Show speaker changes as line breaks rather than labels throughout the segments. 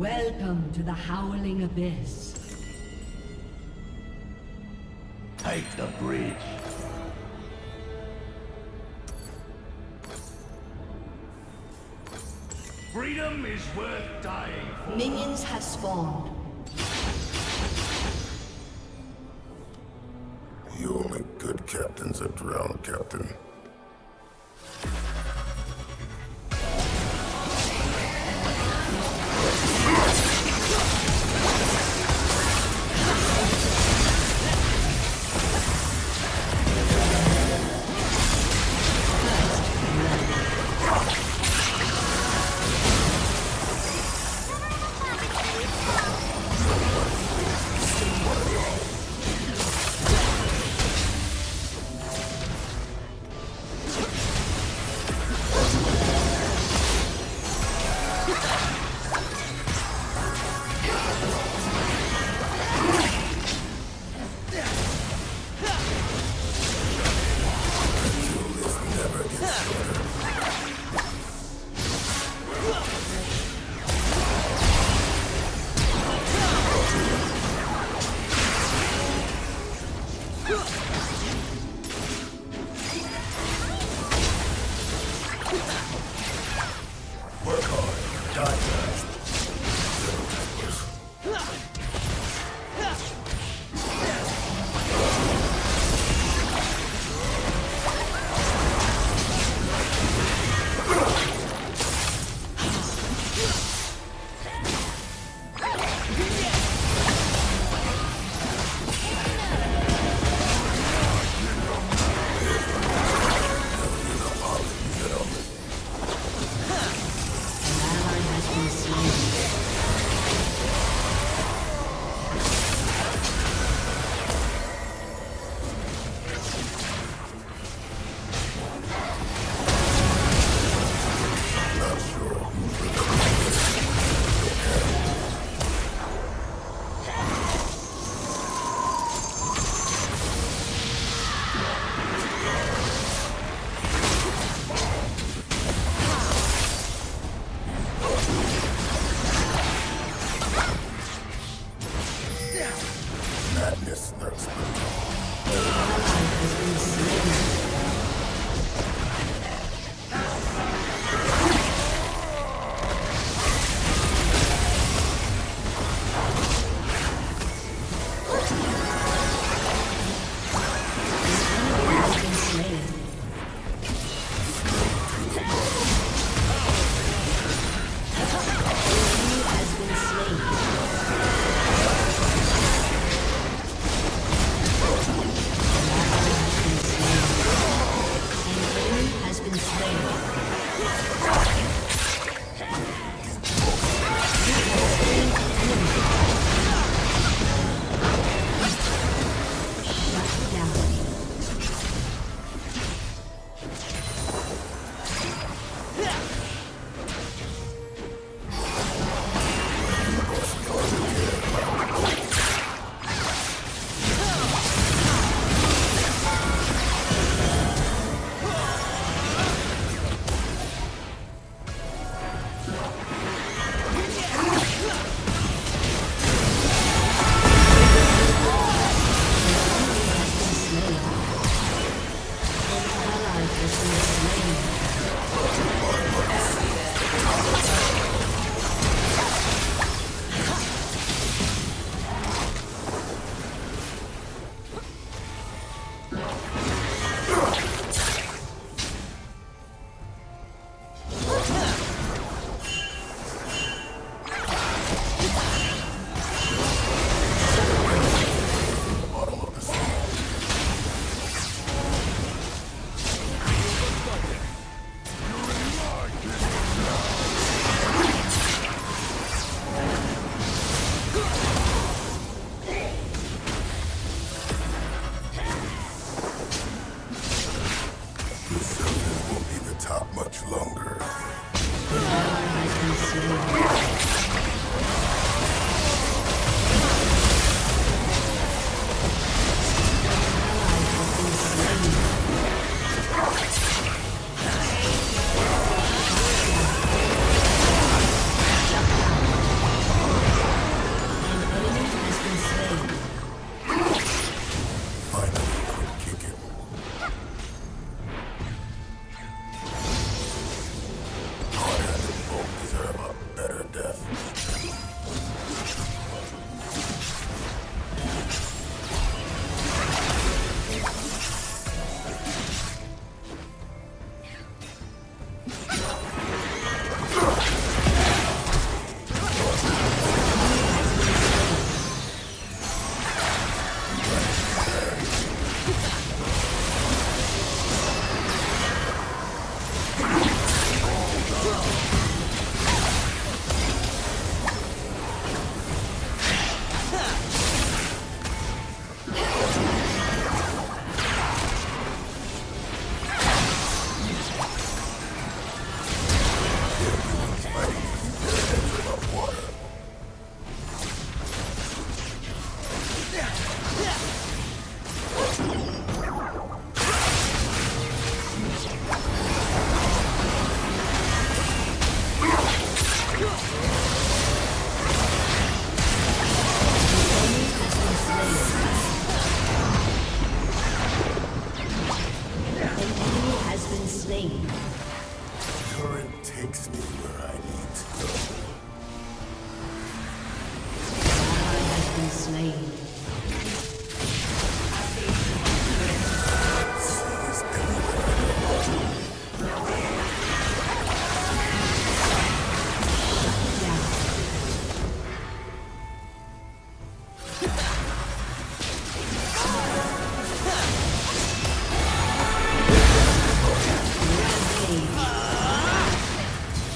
Welcome to the Howling Abyss.
Take the bridge. Freedom is worth dying for.
Minions have spawned.
longer.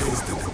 tasted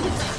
Let's go.